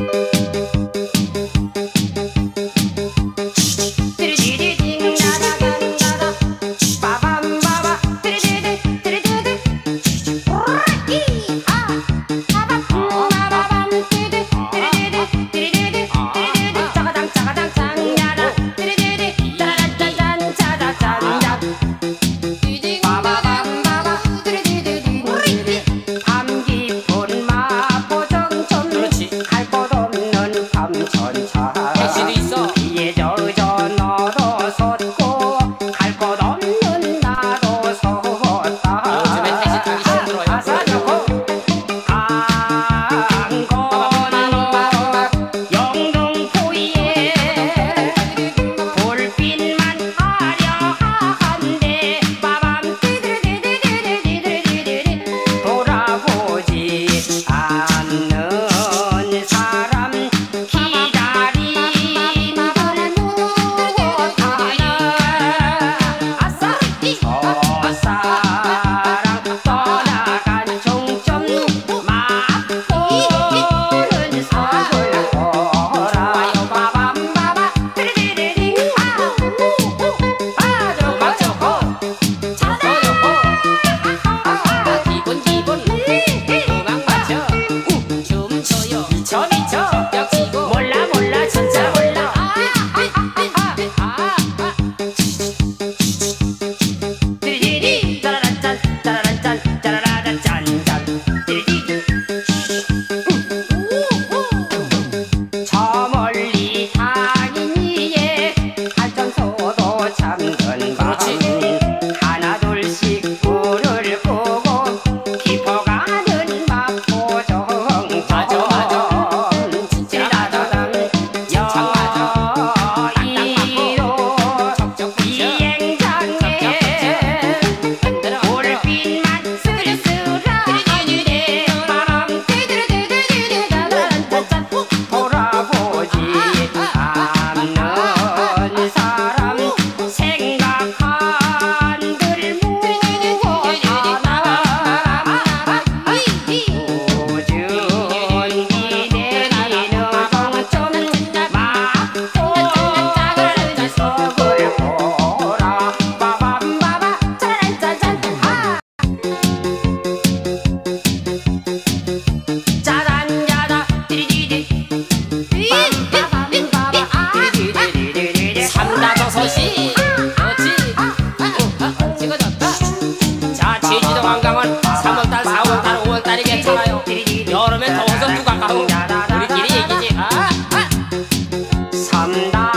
you Honda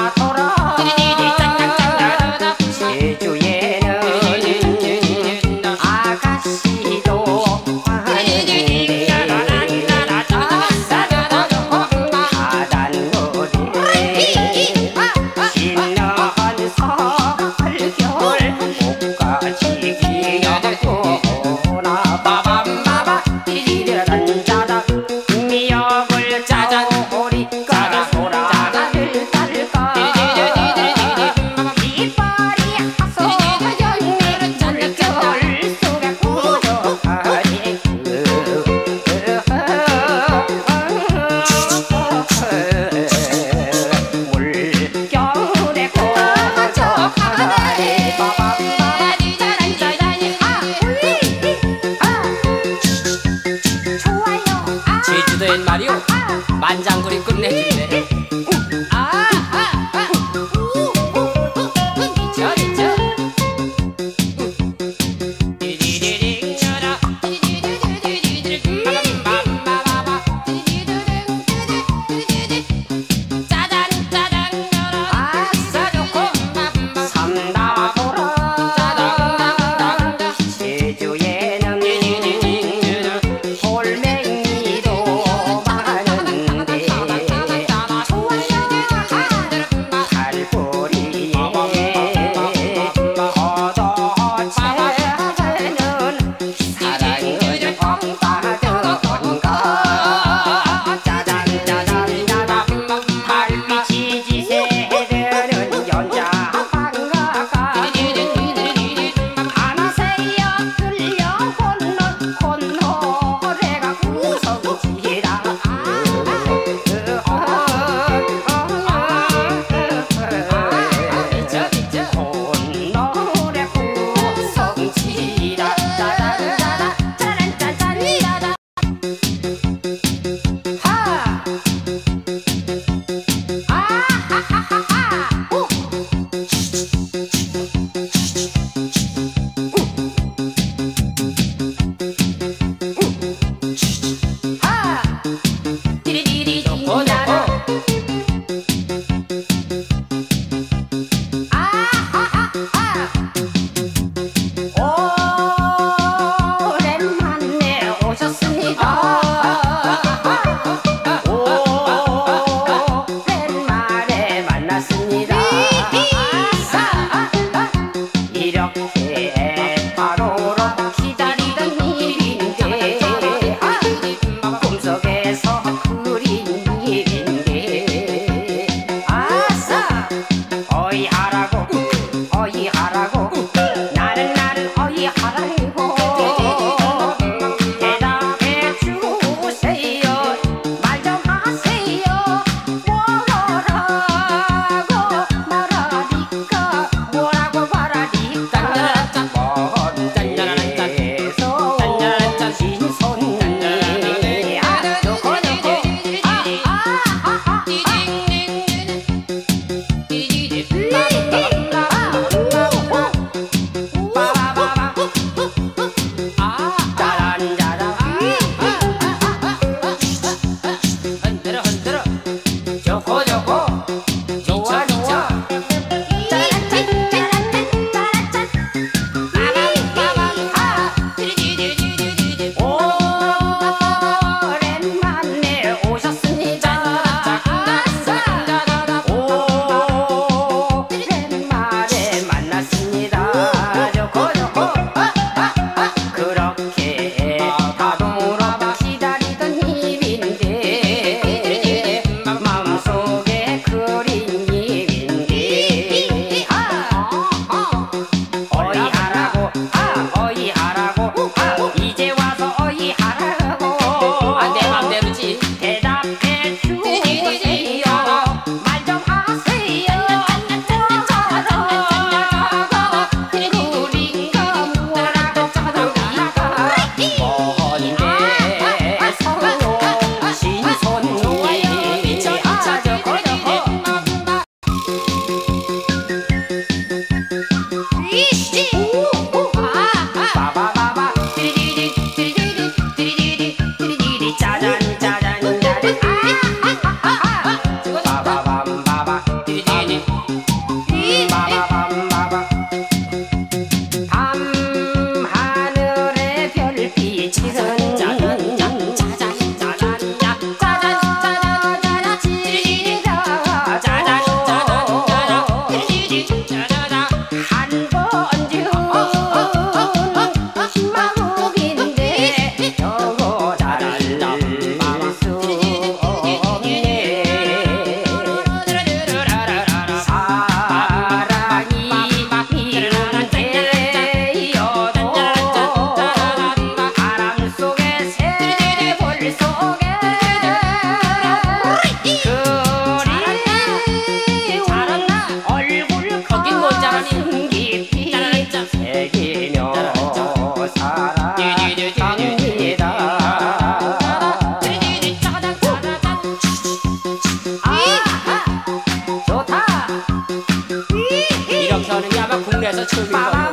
怎么？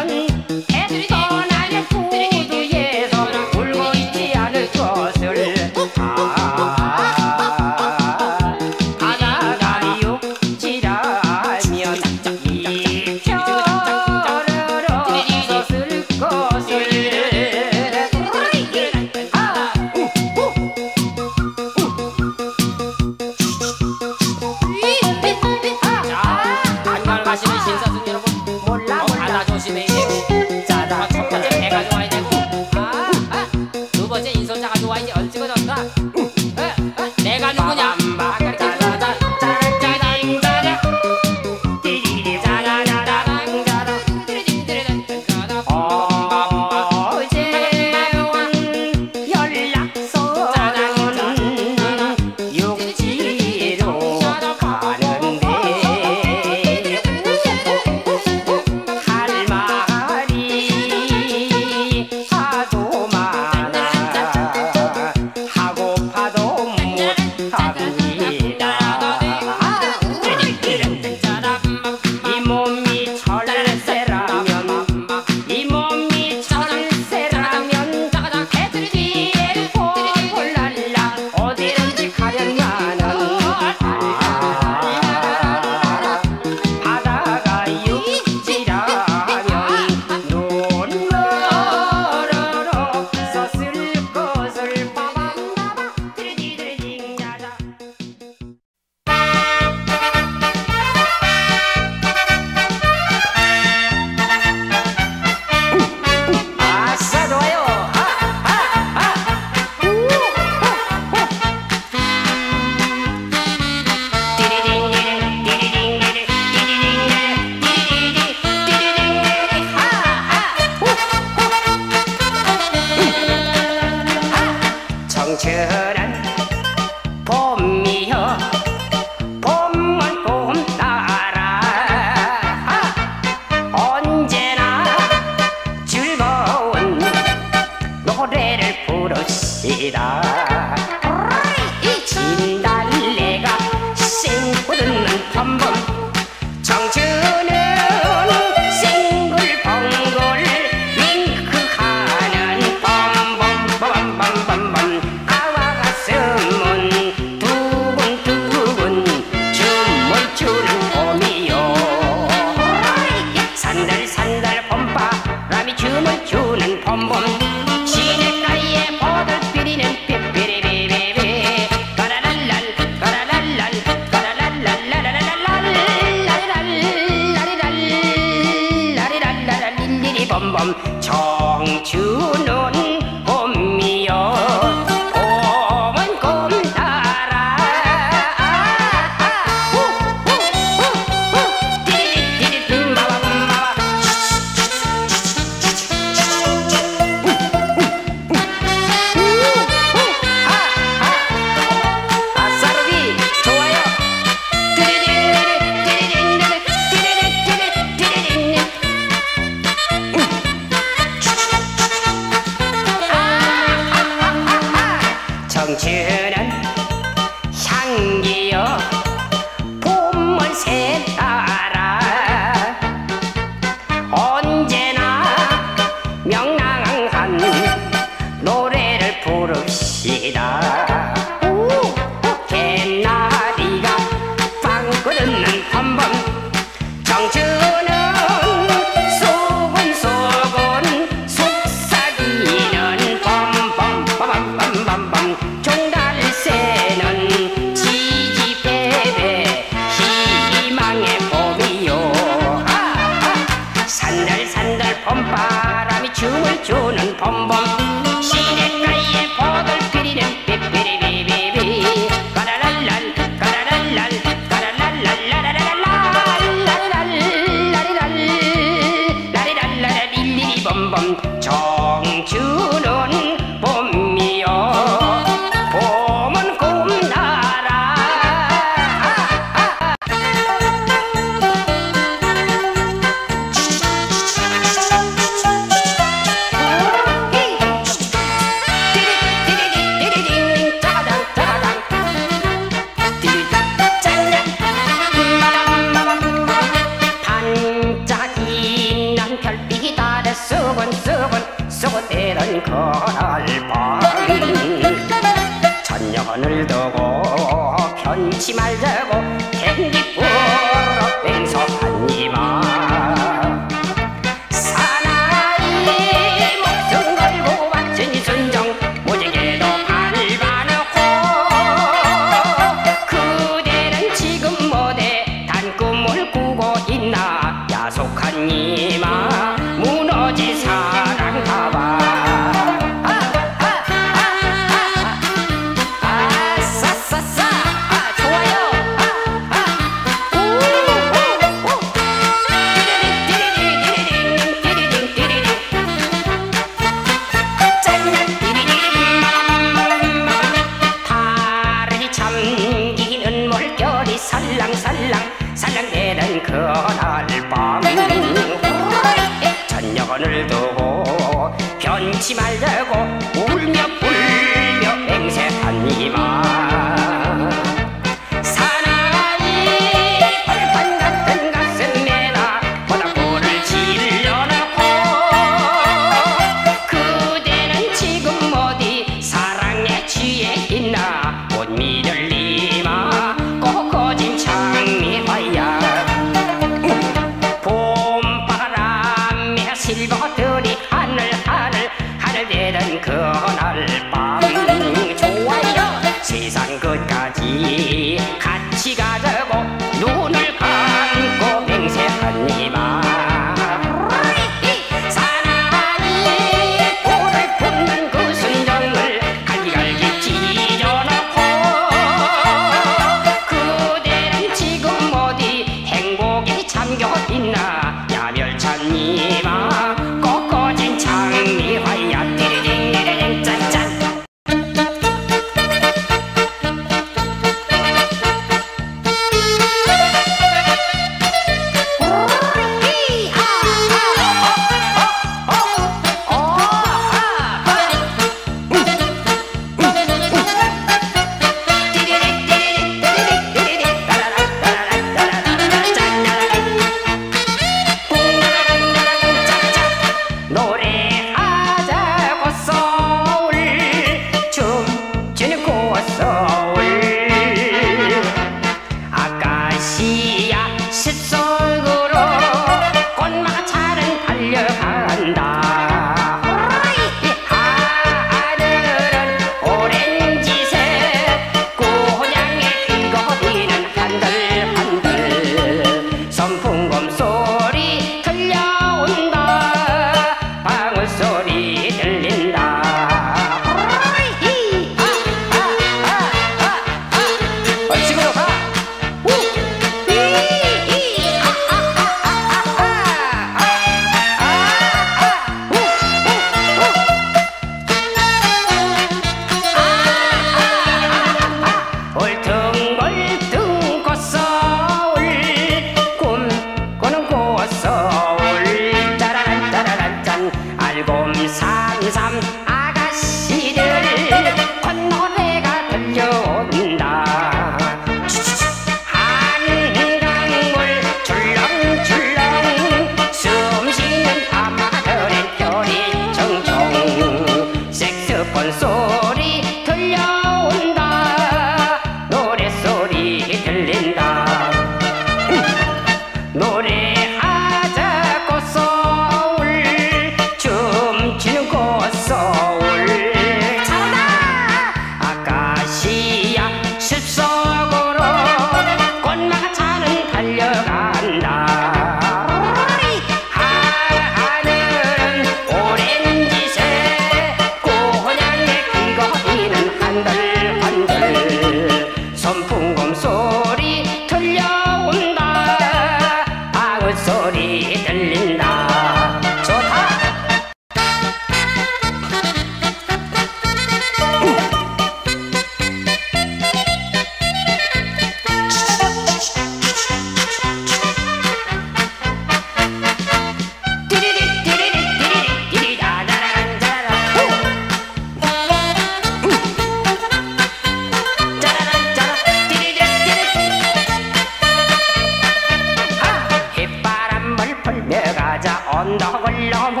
언덕을 넘어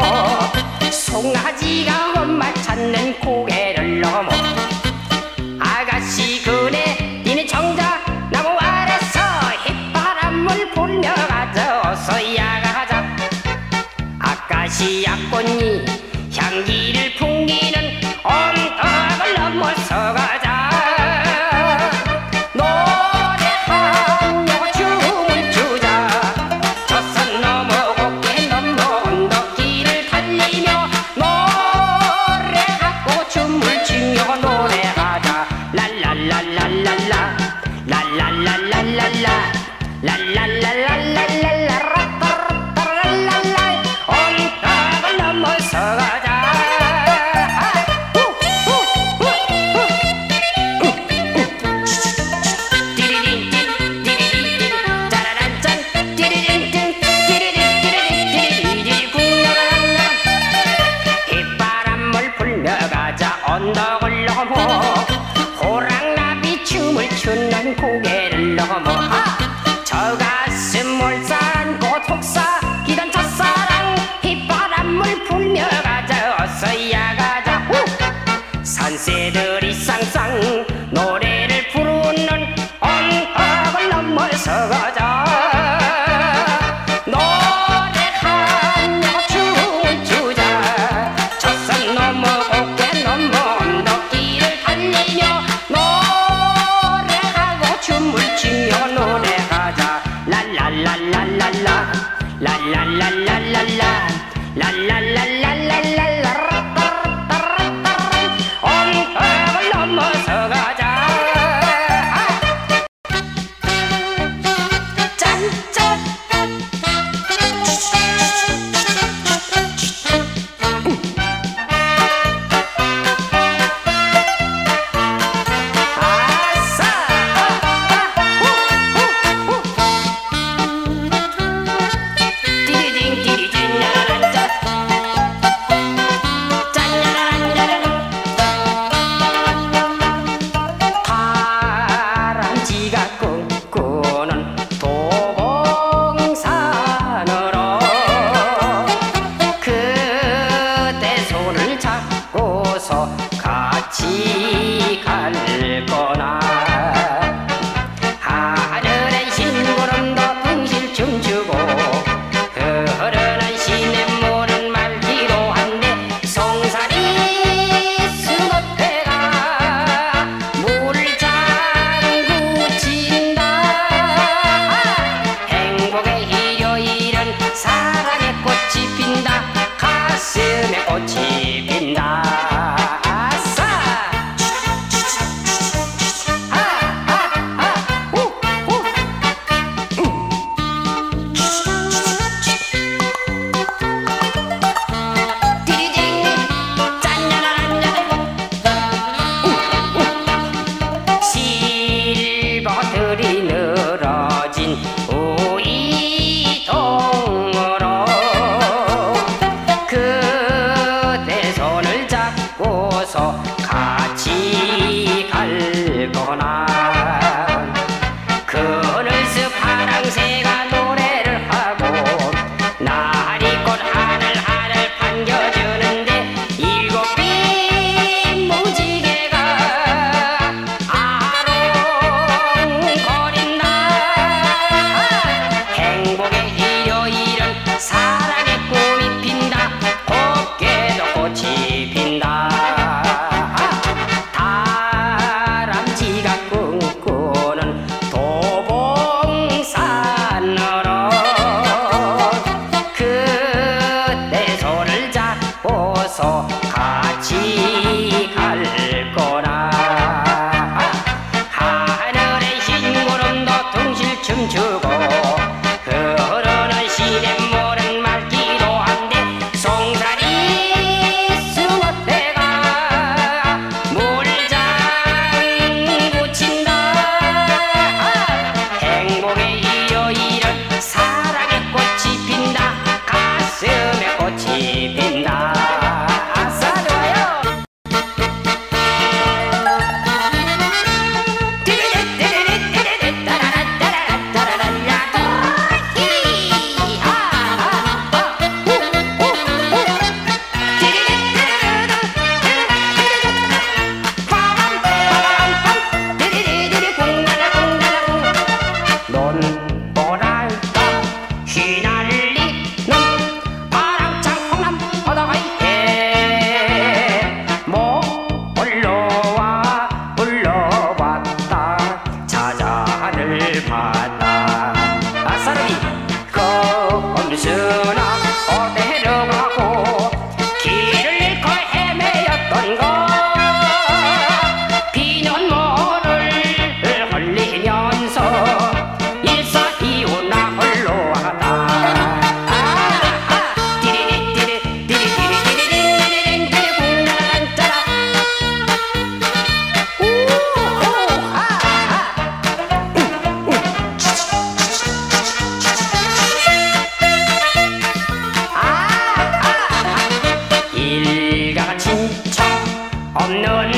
송아지가 엄마 찾는 고개 Unknown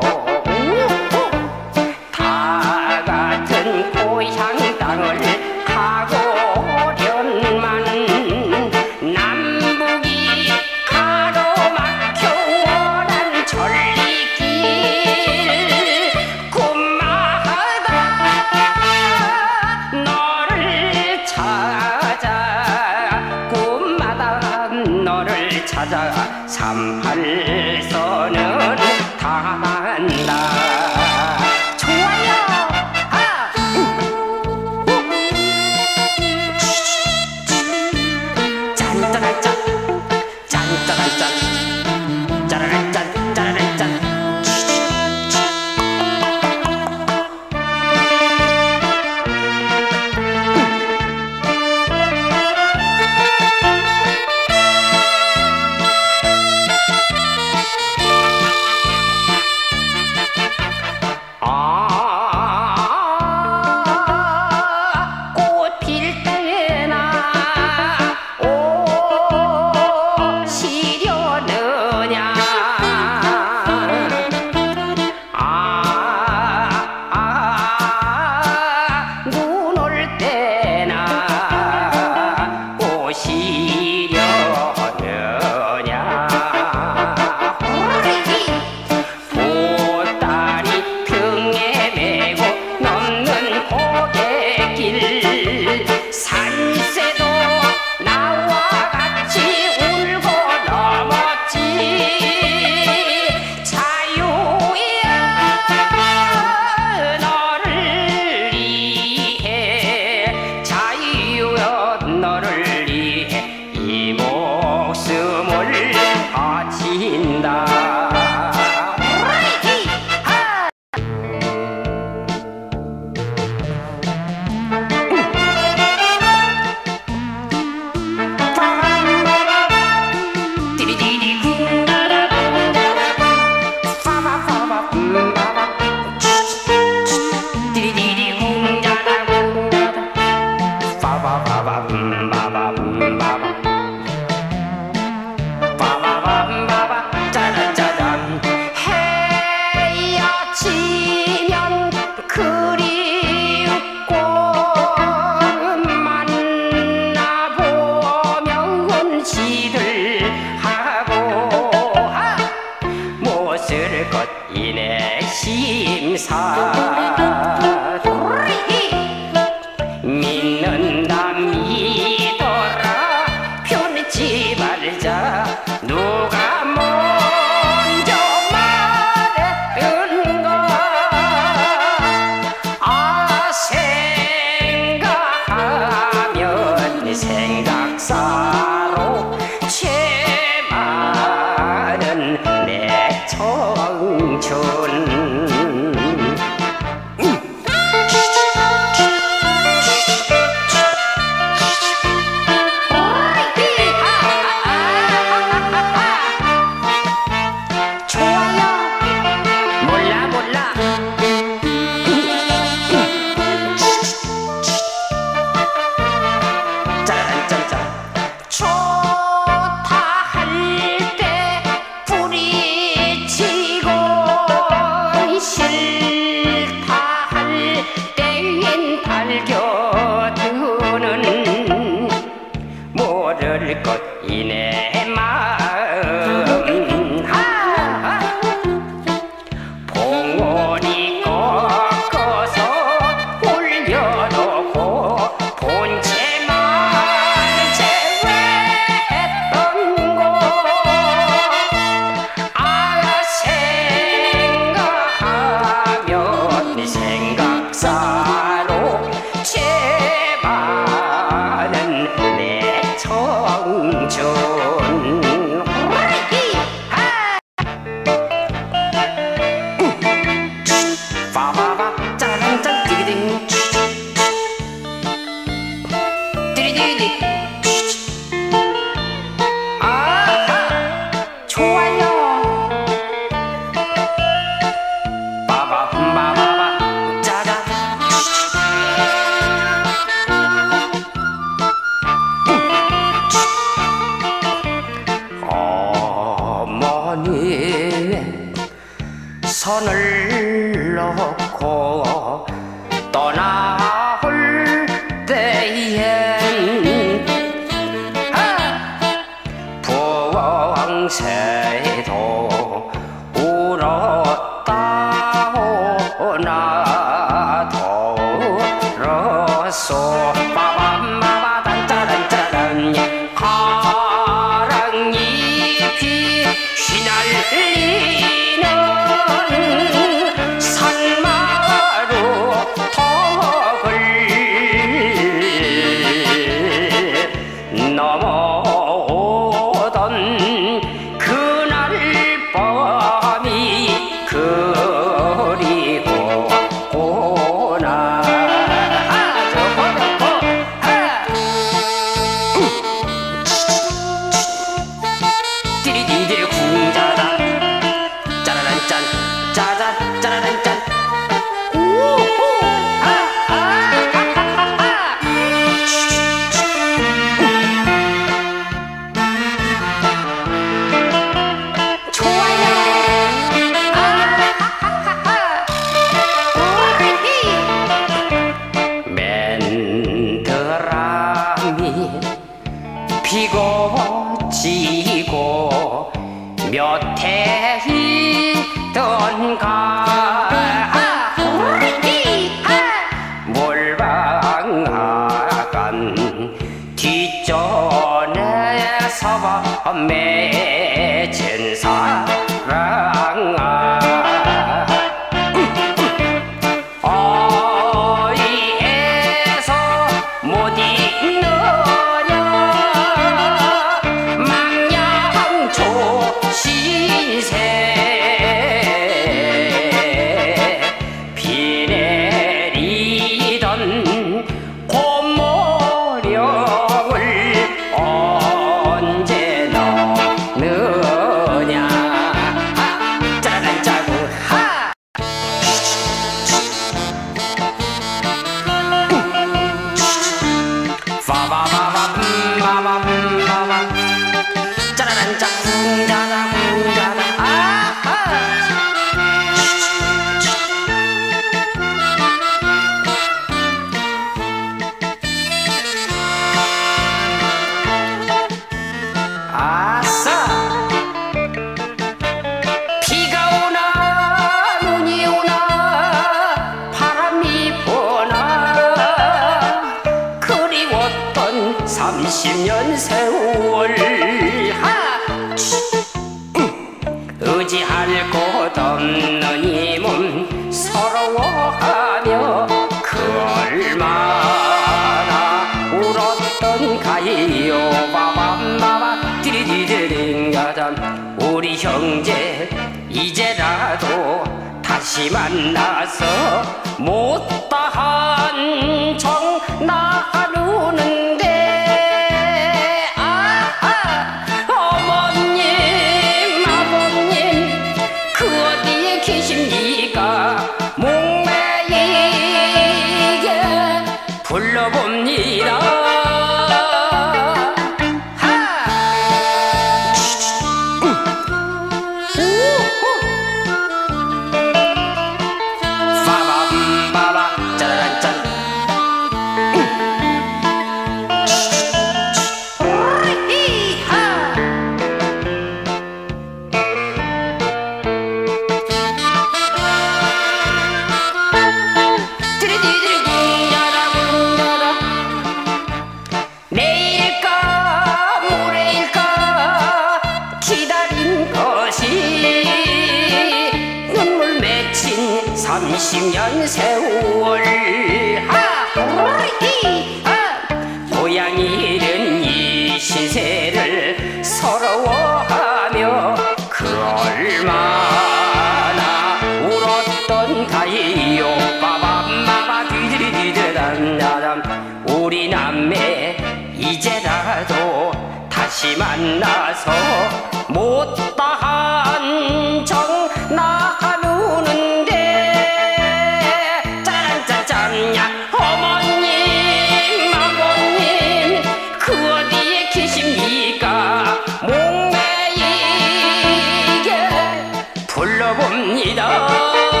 Oh.